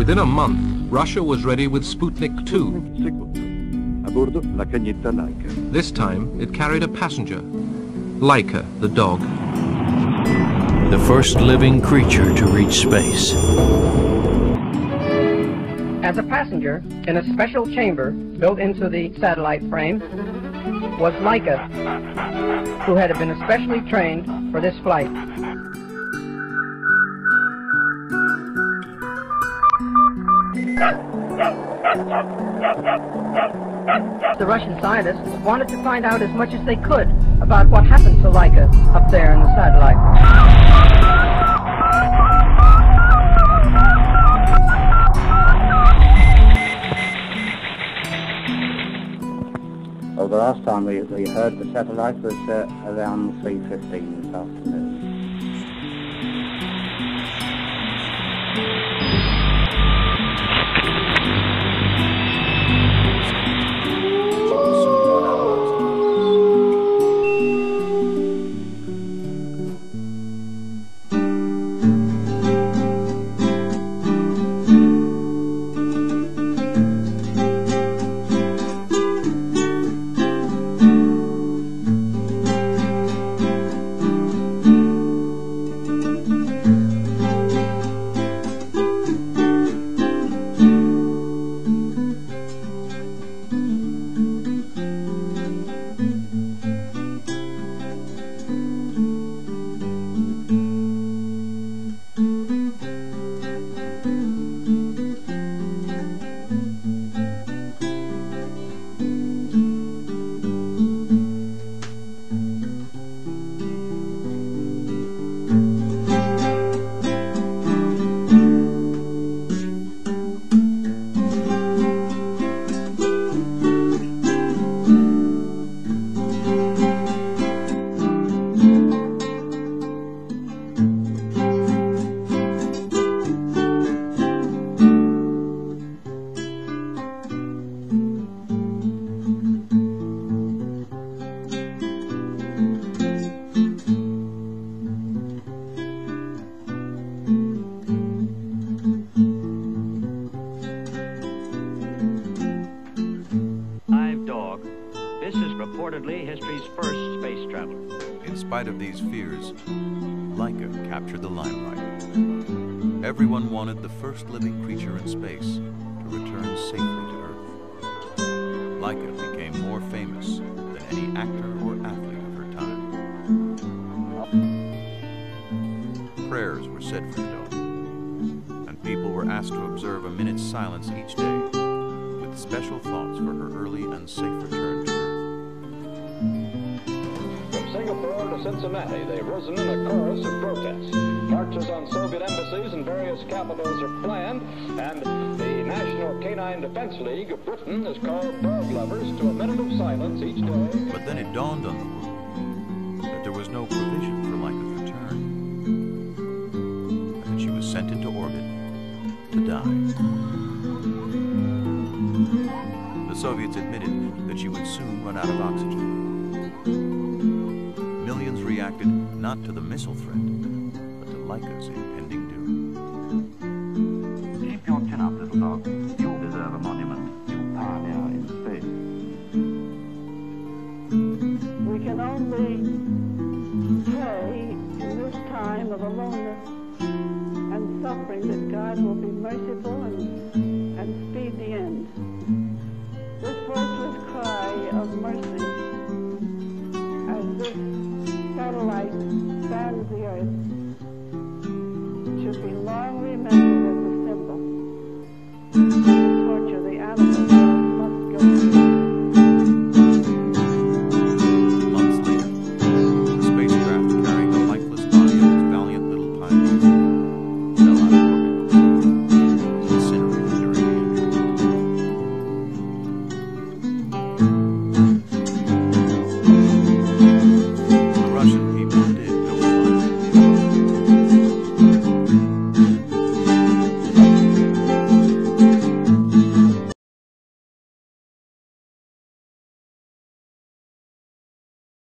Within a month, Russia was ready with Sputnik 2. Secondo. A bordo la cagnetta Laika. This time, it carried a passenger, Laika, the dog. The first living creature to reach space. As a passenger in a special chamber built into the satellite frame was Laika, who had been especially trained for this flight. The Russian scientists wanted to find out as much as they could about what happened to Laika up there in the satellite. Well, the last time we, we heard the satellite was uh, around 3.15 this afternoon. Live This is reportedly history's first space traveler. In spite of these fears, Laika captured the limelight. Everyone wanted the first living creature in space to return safely to Earth. Laika became more famous than any actor or athlete of her time. Prayers were said for the dog, and people were asked to observe a minute's silence each day with special thoughts for her early and safe return to Earth. From Singapore to Cincinnati, they've risen in a chorus of protest. Marches on Soviet embassies in various capitals are planned, and the National Canine Defense League of Britain has called dog lovers to a minute of silence each day. But then it dawned on the world that there was no provision for Laika's return, and that she was sent into orbit to die. The Soviets admitted that she would soon run out of oxygen. Millions reacted not to the missile threat, but to Laika's impending doom. Keep your chin up, little dog. You deserve a monument. You pioneer in space. We can only pray in this time of aloneness and suffering that God will be merciful and, and speed the end. This voiceless cry of mercy